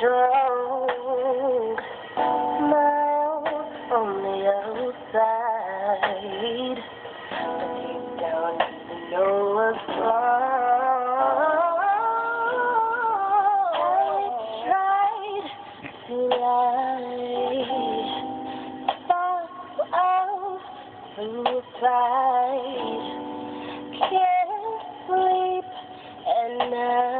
strong. Smile on the outside, but deep down you know what's wrong. I tried to lie, thoughts of suicide. Can't sleep at night,